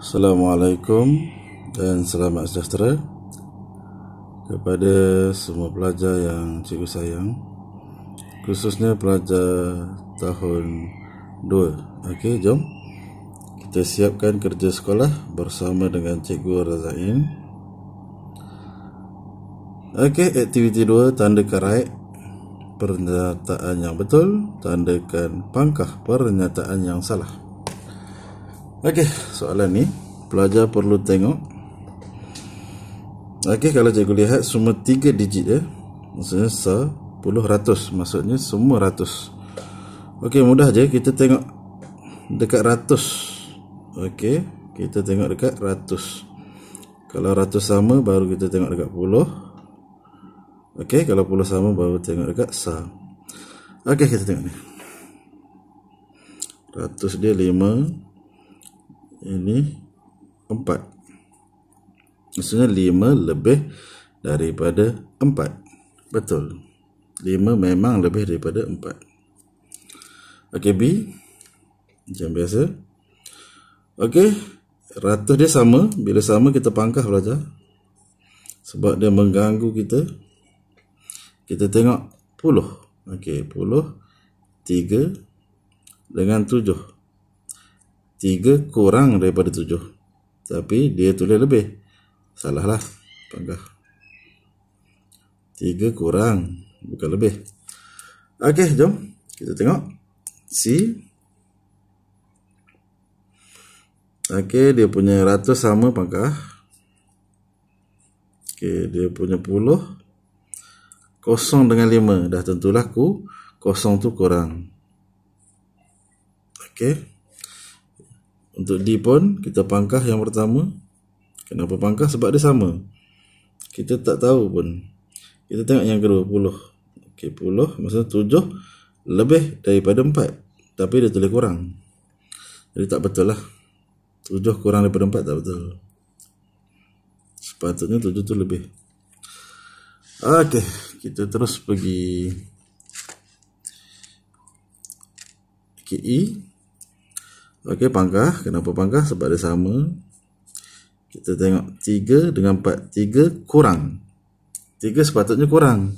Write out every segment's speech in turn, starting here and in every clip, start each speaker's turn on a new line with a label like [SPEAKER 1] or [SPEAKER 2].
[SPEAKER 1] Assalamualaikum dan selamat sejahtera kepada semua pelajar yang cikgu sayang khususnya pelajar tahun 2 Okey, jom kita siapkan kerja sekolah bersama dengan cikgu Razain. Okey, aktiviti 2 tanda right pernyataan yang betul tandakan pangkah pernyataan yang salah Okey, soalan ni pelajar perlu tengok. Okey, kalau cikgu lihat semua tiga digit ya. Maksudnya sepuluh ratus. Maksudnya semua ratus. Okey, mudah je kita tengok dekat ratus. Okey, kita tengok dekat ratus. Kalau ratus sama baru kita tengok dekat puluh. Okey, kalau puluh sama baru tengok dekat sa. Okey, kita tengok ni. Ratus dia lima ini empat. Maksudnya lima lebih daripada empat. Betul. Lima memang lebih daripada empat. Okey B. Macam biasa. Okey. Ratus dia sama. Bila sama kita pangkah belajar. Sebab dia mengganggu kita. Kita tengok puluh. Okey. Puluh. Tiga. Dengan tujuh. 3 kurang daripada 7 tapi dia tulis lebih. Salah lah panggah. 3 kurang bukan lebih. Ok jom. Kita tengok. C. Ok dia punya ratus sama pangkah ok dia punya puluh. Kosong dengan lima. Dah tentulah ku kosong tu kurang. Ok untuk D pun kita pangkah yang pertama. Kenapa pangkah? Sebab dia sama. Kita tak tahu pun. Kita tengok yang kedua, puluh. Okey, puluh. Maksudnya tujuh lebih daripada empat. Tapi dia tulis kurang. Jadi tak betul lah. Tujuh kurang daripada empat tak betul. Sepatutnya tujuh tu lebih. Okey, kita terus pergi KE. Okey, pangkah. Kenapa pangkah? Sebab dia sama. Kita tengok 3 dengan 4. 3 kurang. 3 sepatutnya kurang.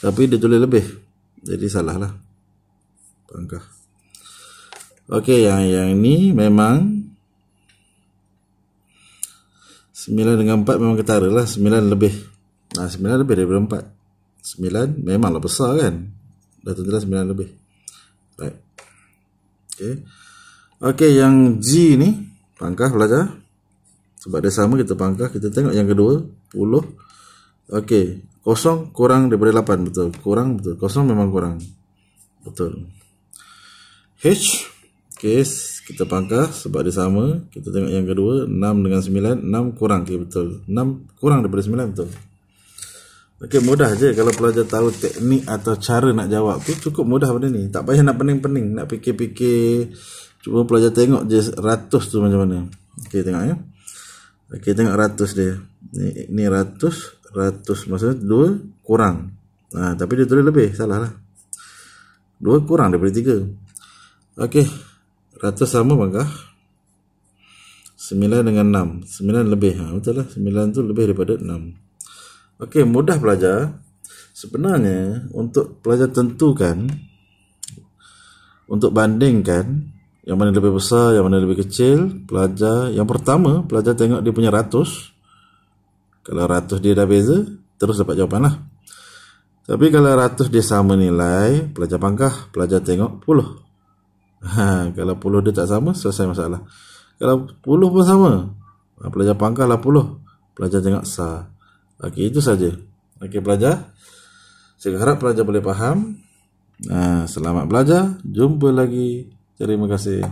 [SPEAKER 1] Tapi dia tulis lebih. Jadi salah lah. Pangkah. Okey, yang yang ni memang 9 dengan 4 memang ketara lah. 9 lebih. Nah, 9 lebih daripada 4. 9 memanglah besar kan? Dah tentulah 9 lebih. Right. Okey. Okey, yang G ni pangkah belajar. Sebab dia sama kita pangkah, kita tengok yang kedua, puluh. Okey, kosong kurang daripada lapan, betul. Kurang betul. Kosong memang kurang. Betul. H Okey, kita pangkah sebab dia sama. Kita tengok yang kedua, 6 dengan 9, 6 kurang. Okey, betul. 6 kurang daripada 9, betul. Okey, mudah je kalau pelajar tahu teknik atau cara nak jawab tu cukup mudah benda ni. Tak payah nak pening-pening, nak fikir-fikir Cuba pelajar tengok je ratus tu macam mana. Okey tengok ya. Okey tengok ratus dia. Ni ni ratus, ratus maksudnya dua kurang. Ha, tapi dia tulis lebih, salah lah. Dua kurang daripada tiga. Okey. Ratus sama bangkah. Sembilan dengan enam. Sembilan lebih. Ha, betul lah. Sembilan tu lebih daripada enam. Okey, mudah pelajar. Sebenarnya, untuk pelajar tentukan, untuk bandingkan, yang mana lebih besar, yang mana lebih kecil pelajar, yang pertama pelajar tengok dia punya ratus. Kalau ratus dia dah beza terus dapat jawapan lah. Tapi kalau ratus dia sama nilai pelajar pangkah, pelajar tengok puluh. Ha, kalau puluh dia tak sama selesai masalah. Kalau puluh pun sama ha, pelajar pangkah lah puluh. Pelajar tengok sa. Ok itu saja. Ok pelajar. Saya harap pelajar boleh faham. Nah, selamat belajar. Jumpa lagi. Terima kasih.